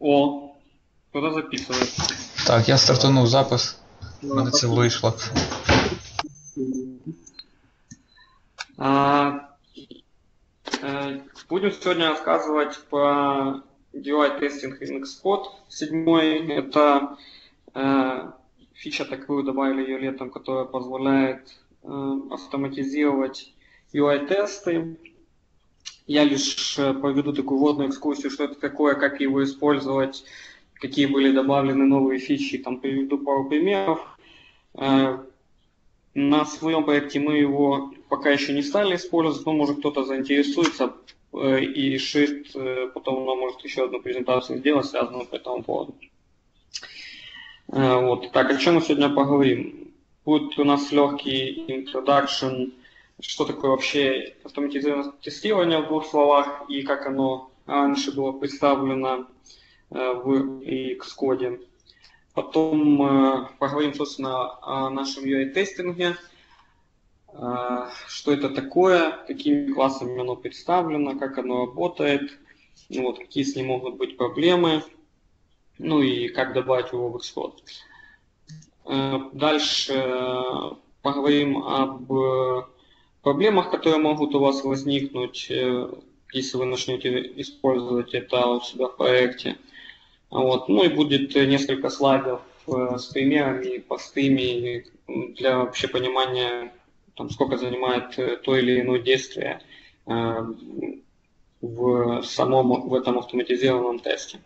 О, кто-то записывает. Так, я стартанув запис. У мене це вийшло. А, э, Будем сегодня рассказывать про UI-тестинг in Xcode 7. Это э, фича такую добавили ее летом, которая позволяет э, автоматизировать UI-тесты. Я лишь э, проведу такую вводную экскурсию, что это такое, как его использовать, какие были добавлены новые фичи, там приведу пару примеров. Э, на своем проекте мы его пока еще не стали использовать, но может кто-то заинтересуется э, и решит, потом нам может еще одну презентацию сделать, связанную по этому поводу. Вот. Так, о чем мы сегодня поговорим? Будет у нас легкий introduction, что такое вообще автоматизированное тестирование в двух словах и как оно раньше было представлено в Xcode. Потом э, поговорим, собственно, о нашем UI-тестинге, э, что это такое, какими классами оно представлено, как оно работает, ну, вот, какие с ним могут быть проблемы, ну и как добавить его в Xcode. Э, дальше э, поговорим об э, проблемах, которые могут у вас возникнуть, э, если вы начнете использовать это у себя в проекте. Вот. Ну и будет несколько слайдов э, с примерами, постыми для вообще понимания, там, сколько занимает э, то или иное действие э, в самом в этом автоматизированном тесте.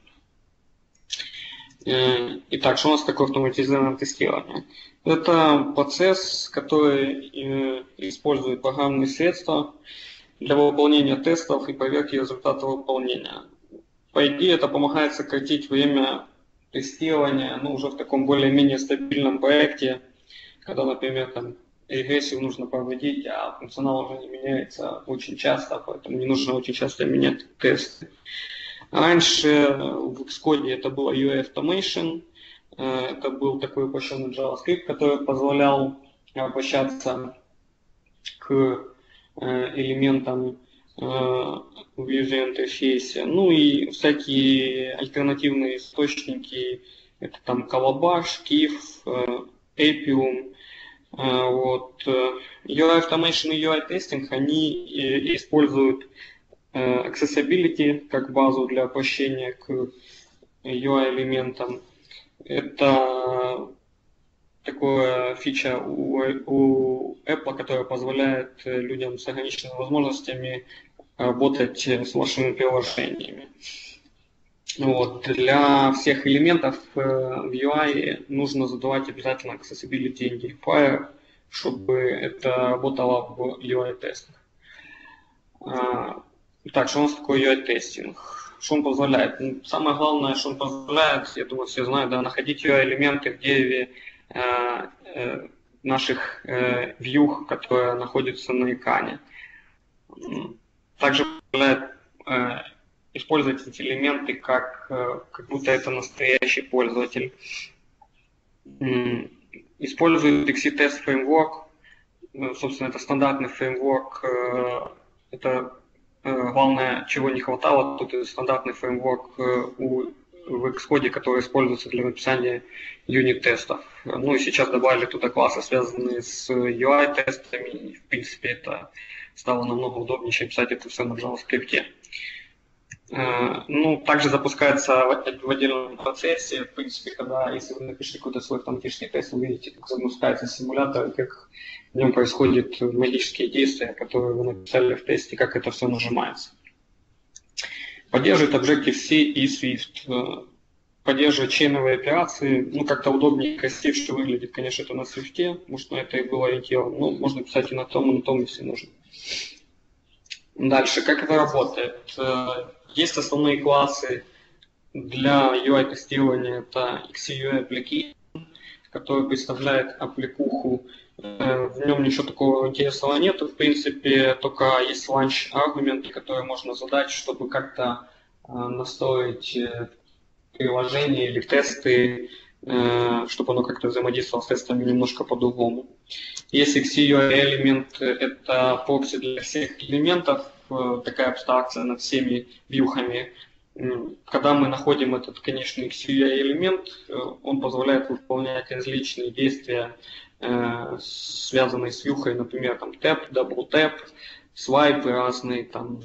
Итак, что у нас такое автоматизированное тестирование? Это процесс, который использует программные средства для выполнения тестов и проверки результата выполнения по идее, это помогает сократить время тестирования, ну, уже в таком более-менее стабильном проекте, когда, например, там, регрессию нужно проводить, а функционал уже не меняется очень часто, поэтому не нужно очень часто менять тесты. Раньше в Xcode это было UI Automation, э, это был такой упрощенный JavaScript, который позволял обращаться к э, элементам Э, в user интерфейсе. Ну и всякие альтернативные источники, это там Calabash, Kif, э, Appium. Э, вот. UI Automation и UI Testing, они используют accessibility как базу для обращения к UI-элементам. Это такая фича у, Apple, которая позволяет людям с ограниченными возможностями работать с вашими приложениями. Вот. Для всех элементов э, в UI нужно задавать обязательно Accessibility Identifier, чтобы это работало в UI-тестах. Так, что у нас такое UI-тестинг? Что он позволяет? Ну, самое главное, что он позволяет, я думаю, все знают, да, находить UI-элементы в дереве э, э, наших э, вьюх, которые находятся на экране. Также позволяет э, использовать эти элементы как, э, как будто это настоящий пользователь. Использует XC-Test Framework. Ну, собственно, это стандартный фреймворк. Э, это э, главное, чего не хватало, тут стандартный фреймворк э, в Xcode, который используется для написания юнит-тестов. Ну и сейчас добавили туда классы, связанные с UI-тестами. В принципе, это стало намного удобнее, чем писать это все на JavaScript. Э, ну, также запускается в отдельном процессе, в принципе, когда, если вы напишете какой-то свой автоматический тест, вы видите, как запускается симулятор, как в нем происходят магические действия, которые вы написали в тесте, как это все нажимается. Поддерживает Objective-C и Swift. Поддерживает чейновые операции. Ну, как-то удобнее и красивше выглядит, конечно, это на Swift. Может, на это и было ориентировано. Ну, можно писать и на том, и на том, если нужно. Дальше, как это работает? Э, есть основные классы для UI-тестирования. Это XUI Application, который представляет аппликуху. Э, в нем ничего такого интересного нет. В принципе, только есть launch аргументы, которые можно задать, чтобы как-то э, настроить приложение или тесты, чтобы оно как-то взаимодействовало с тестами немножко по-другому. Если XUI элемент – это прокси для всех элементов, э, такая абстракция над всеми вьюхами, когда мы находим этот конечный XUI элемент, э, он позволяет выполнять различные действия, э, связанные с вьюхой, например, там tap, double tap, свайпы разные, там,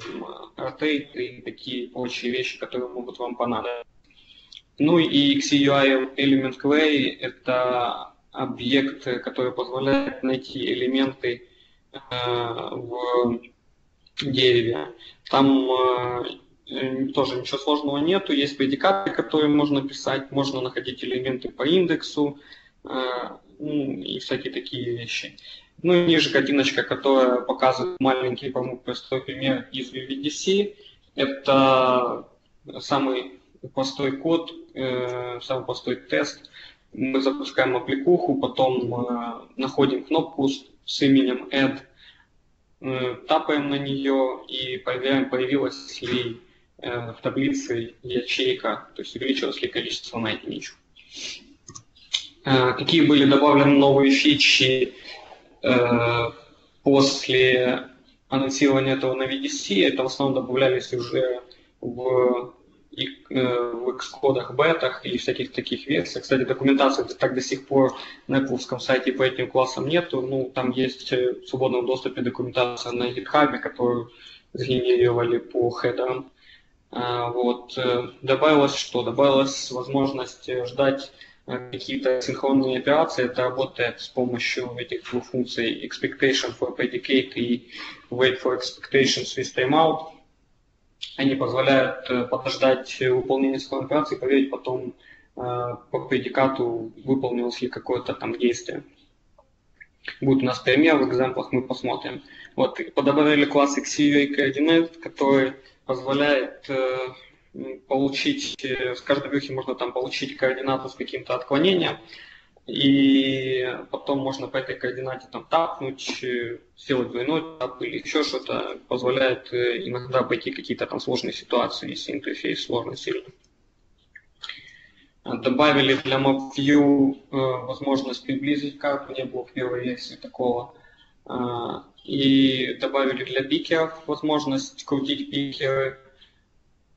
rotate и такие прочие вещи, которые могут вам понадобиться. Ну и XUI Element Query – это объект, который позволяет найти элементы э, в дереве. Там э, тоже ничего сложного нету, есть предикаты, которые можно писать, можно находить элементы по индексу э, ну, и всякие такие вещи. Ну и ниже картиночка, которая показывает маленький, по-моему, простой пример из VVDC. Это самый простой код, э, самый простой тест. Мы запускаем аппликуху, потом э, находим кнопку с, именем add, э, тапаем на нее и проверяем, появилась ли в таблице ячейка, то есть увеличилось ли количество на единичку. Какие были добавлены новые фичи после анонсирования этого на VDC, это в основном добавлялись уже в, э, в Xcode, бетах и всяких таких версиях. Кстати, документации так до сих пор на Apple сайте по этим классам нету. Ну, там есть в свободном доступе документация на GitHub, которую сгенерировали по хедерам. А, вот. Э, добавилось что? Добавилась возможность ждать какие-то синхронные операции, это работает с помощью этих двух функций expectation for predicate и wait for expectations with timeout. Они позволяют э, подождать выполнение синхронной операции, проверить потом э, по предикату, выполнилось ли какое-то там действие. Будет у нас пример, в экземплах мы посмотрим. Вот, подобрали класс XUA Coordinate, который позволяет э, получить, э, с каждой вьюхи можно там получить координату с каким-то отклонением, и потом можно по этой координате там тапнуть, э, сделать двойной тап или еще что-то, позволяет э, иногда пойти какие-то там сложные ситуации, если интерфейс сложный сильно. Добавили для MapView возможность приблизить карту, не было в первой версии такого. И добавили для пикеров возможность крутить пикеры,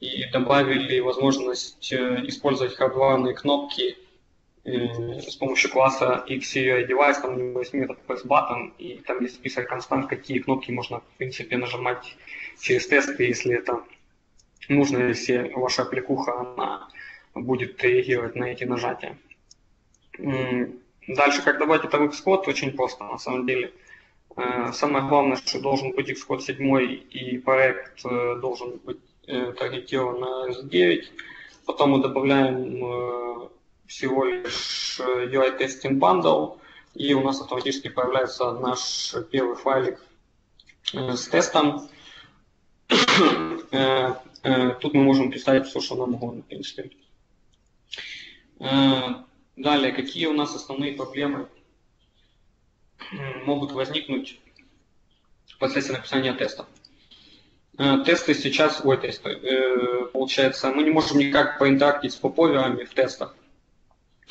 и добавили возможность э, использовать хардварные кнопки э, с помощью класса XUI Device, там у него есть метод pressButton, и там есть список констант, какие кнопки можно, в принципе, нажимать через тесты, если это нужно, если ваша аппликуха она будет реагировать на эти нажатия. Дальше, как добавить это в Xcode, очень просто, на самом деле. Э, самое главное, что должен быть Xcode 7 и проект должен быть Э, таргетирован на S9. Потом мы добавляем э, всего лишь UI Testing Bundle, и у нас автоматически появляется наш первый файлик э, с тестом. Тут мы можем писать все, что нам угодно, в принципе. Далее, какие у нас основные проблемы могут возникнуть в процессе написания теста? Э, тесты сейчас, ой, тесты, э, получается, мы не можем никак поинтерактить с поповерами в тестах.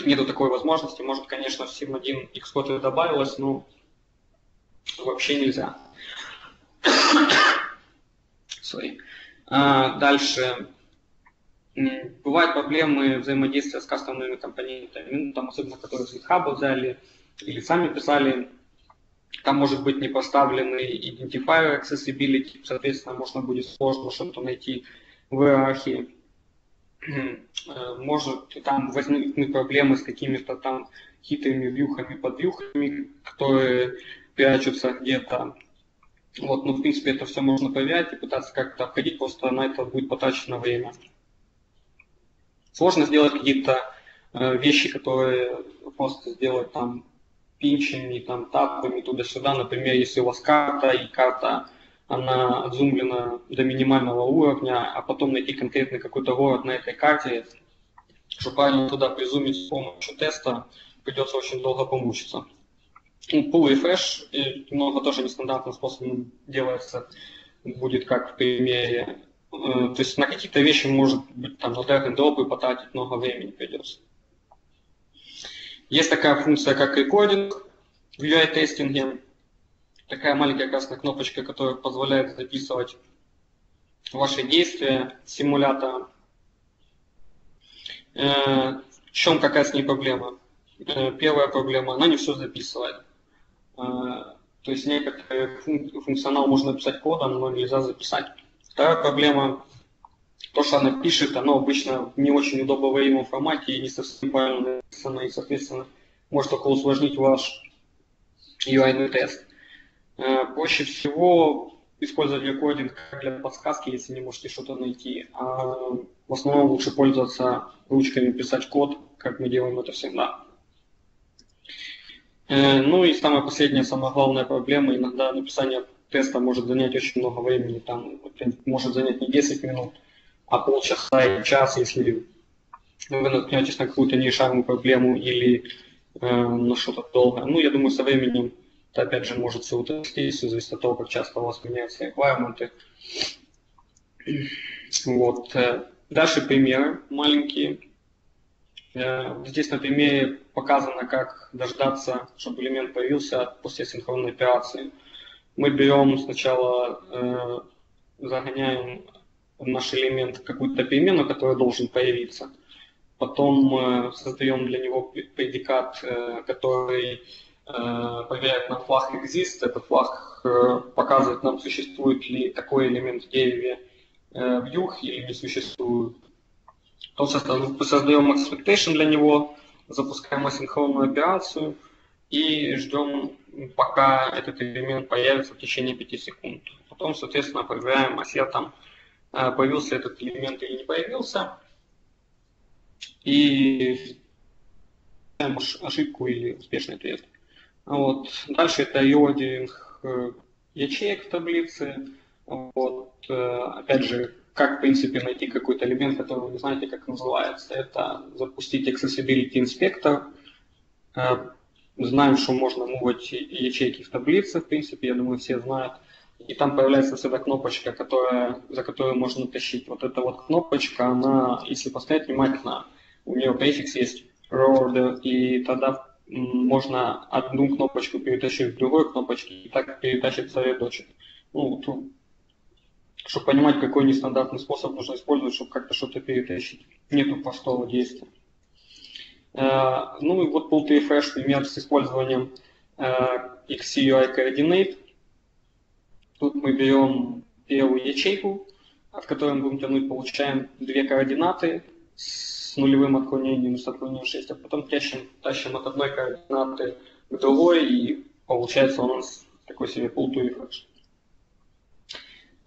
Нету такой возможности. Может, конечно, в Sim1 Xcode добавилось, но вообще нельзя. Sorry. А, дальше. Бывают проблемы взаимодействия с кастомными компонентами, ну, там, особенно которые с GitHub взяли или сами писали там может быть не поставленный identifier accessibility, соответственно, можно будет сложно что-то найти в иерархии. Э, может там возникнуть проблемы с какими-то там хитрыми вьюхами, подвьюхами, которые прячутся где-то. Вот, ну, в принципе, это все можно проверять и пытаться как-то обходить, просто на это будет потрачено время. Сложно сделать какие-то э, вещи, которые просто сделать там пинчами, там, тапами туда-сюда. Например, если у вас карта, и карта она отзумлена до минимального уровня, а потом найти конкретный какой-то город на этой карте, чтобы правильно туда призумить с помощью теста, придется очень долго помучиться. Ну, pull refresh немного тоже нестандартным способом делается, будет как в примере. Э, то есть на какие-то вещи может быть там на drag and drop и потратить много времени придется. Есть такая функция, как рекординг в UI-тестинге. Такая маленькая красная кнопочка, которая позволяет записывать ваши действия симулятора. Э, в чем какая с ней проблема? Э, первая проблема, она не все записывает. Э, то есть некоторый функционал можно написать кодом, но нельзя записать. Вторая проблема, то, что она пишет, оно обычно не очень в AIM формате и не совсем правильно написано, и, соответственно, может только усложнить ваш UI тест. Проще всего использовать как для подсказки, если не можете что-то найти. А в основном лучше пользоваться ручками, писать код, как мы делаем это всегда. Э, ну и самая последняя, самая главная проблема, иногда написание теста может занять очень много времени, там может занять не 10 минут, а полчаса и час, если вы наткнетесь на какую-то нерешаемую проблему или э, на что-то долгое. Ну, я думаю, со временем это опять же может все утрясти, все зависит от того, как часто у вас меняются requirements. Вот. Э, дальше примеры маленькие. Э, здесь на примере показано, как дождаться, чтобы элемент появился после синхронной операции. Мы берем сначала, э, загоняем в наш элемент какую-то перемену, которая должен появиться. Потом создаем для него предикат, который Э, проверяет нам флаг exist. Этот флаг э, показывает нам, существует ли такой элемент в дереве э, вьюг или не существует. То создаем expectation для него, запускаем асинхронную операцию и ждем, пока этот элемент появится в течение 5 секунд. Потом, соответственно, проверяем, а там появился этот элемент или не появился. И ошибку или успешный ответ. Вот. Дальше это йодинг э, ячеек в таблице. Вот. Э, опять же, как, в принципе, найти какой-то элемент, который вы не знаете, как называется. Это запустить Accessibility Inspector. Э, знаем, что можно мувать ячейки в таблице, в принципе, я думаю, все знают. И там появляется всегда кнопочка, которая, за которую можно тащить. Вот эта вот кнопочка, она, если посмотреть внимательно, у нее префикс есть road, и тогда можно одну кнопочку перетащить в другой кнопочке и так перетащить рядочек. Ну, тут, чтобы понимать, какой нестандартный способ нужно использовать, чтобы как-то что-то перетащить. Нету простого действия. Э, ну и вот pull refresh пример с использованием э, XCUI Coordinate. Тут мы берем первую ячейку, от которой мы будем тянуть, получаем две координаты с с нулевым отклонением, с отклонением 6, а потом тащим, тащим от одной координаты к другой, и получается у нас такой себе to refresh.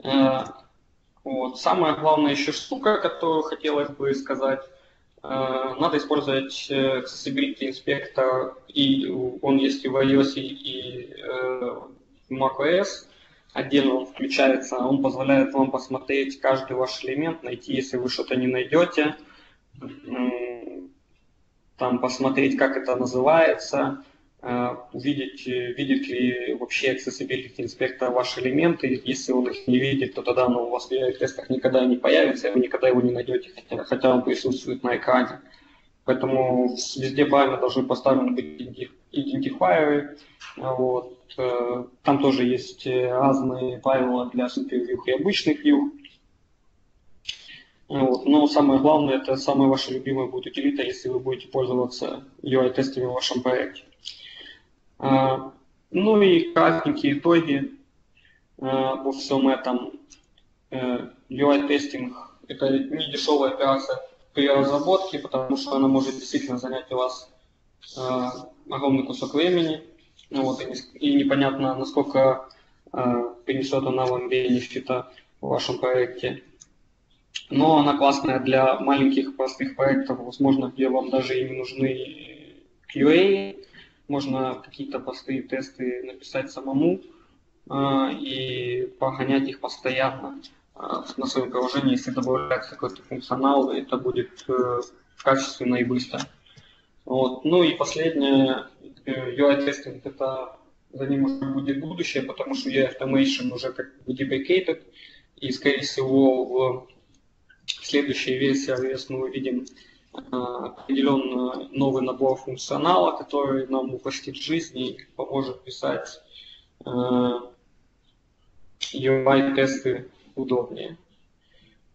Э, вот. Самая главная еще штука, которую хотелось бы сказать, э, надо использовать э, Accessibility Inspector, и он есть и в iOS, и в macOS. Отдельно он включается, он позволяет вам посмотреть каждый ваш элемент, найти, если вы что-то не найдете, там посмотреть, как это называется, э, увидеть, видит ли вообще Accessibility инспектор ваши элементы. Если он их не видит, то тогда оно у вас в тестах никогда не появится, и вы никогда его не найдете, хотя, хотя он присутствует на экране. Поэтому везде правильно должны поставлены быть идентифайеры. Вот. Э, там тоже есть э, разные правила для супервью и обычных view. Вот. Но самое главное, это самая ваша любимая будет утилита, если вы будете пользоваться UI-тестами в вашем проекте. А, ну и красненькие итоги а, во всем этом. UI-тестинг – это не дешевая операция при разработке, потому что она может действительно занять у вас а, огромный кусок времени. Вот, и, не, и непонятно, насколько а, принесет она вам бенефита в вашем проекте но она классная для маленьких простых проектов, возможно, где вам даже и не нужны QA, можно какие-то простые тесты написать самому э, и погонять их постоянно э, на своем приложении, если добавляется какой-то функционал, это будет э, качественно и быстро. Вот. Ну и последнее, UI-тестинг, это за ним уже будет будущее, потому что UI Automation уже как бы deprecated, и, скорее всего, в в следующей версии iOS мы увидим а, определенный новый набор функционала, который нам упростит жизнь и поможет писать UI-тесты удобнее.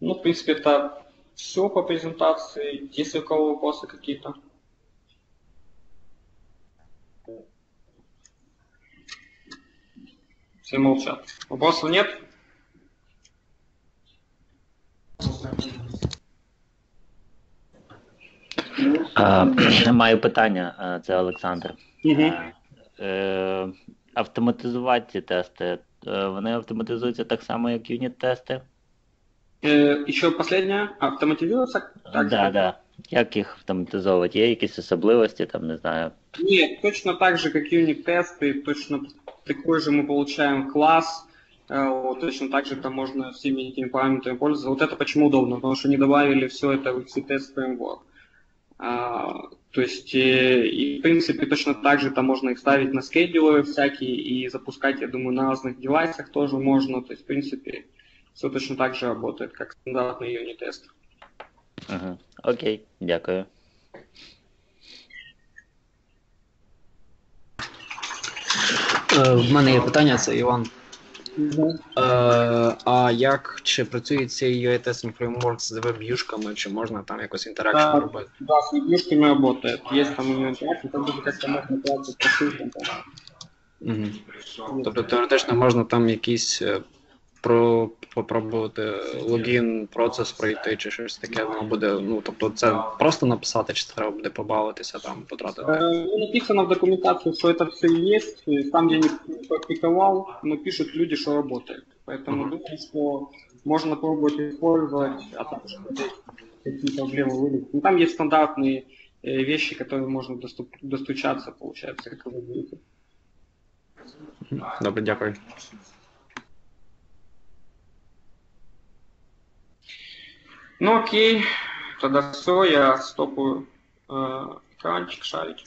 Ну, в принципе, это все по презентации. Если у кого вопросы какие-то. Все молчат. Вопросов нет? Маю питання, а, це Олександр. Угу. Е, Автоматизувати ці тести. е, Вони автоматизуються так само, як юніт-тести? Э, еще последнее. Автоматизируется? Так, да, да. Як їх автоматизовувати? Є якісь особливості, там, не знаю. Нет, точно так же, как юнит-тесты, точно такой же мы получаем класс, э, вот, точно так же там можно всеми этими параметрами пользоваться. Вот это почему удобно, потому что не добавили все это в XC-тест фреймворк. А, то есть, э, и в принципе точно так же там можно их ставить на скедулеры всякие и запускать, я думаю, на разных девайсах тоже можно. То есть, в принципе, все точно так же работает, как стандартный юнит-тест. Угу. Окей, дякую. Е, В мене є питання, це Іван. Е, а як чи працює цей UI Testing Framework з веб-юшками, чи можна там якось інтеракшн Так. робити? Да, с игрушками работает. Есть там у него интерактив, там даже как-то можно платить по ссылкам. там. Угу. Тобто теоретично можна там якийсь е, про попробувати логін, процес пройти, чи щось таке, воно буде. Ну тобто це просто написати, чи це треба буде побавитися там, потратити. Э, ну, написано в документации, что это все есть. И Там, где не практиковал, но пишут люди, что работает. Поэтому думаю, что можно попробовать использовать, а там что здесь какие проблемы вылезут. Ну, там есть стандартные э, вещи, которые можно доступ- достучаться, получается, как вы видите. Добре, дякую. Ну окей, тогда все, я стопаю э, экранчик, шарик.